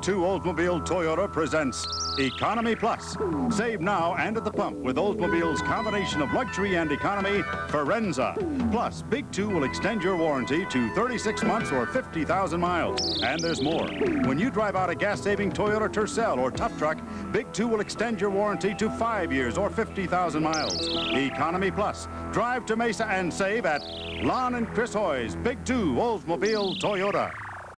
Two Oldsmobile Toyota presents Economy Plus. Save now and at the pump with Oldsmobile's combination of luxury and economy, Firenza. Plus, Big Two will extend your warranty to 36 months or 50,000 miles. And there's more. When you drive out a gas-saving Toyota Tercel or tough truck, Big Two will extend your warranty to five years or 50,000 miles. Economy Plus. Drive to Mesa and save at Lon and Chris Hoeye's Big Two Oldsmobile Toyota.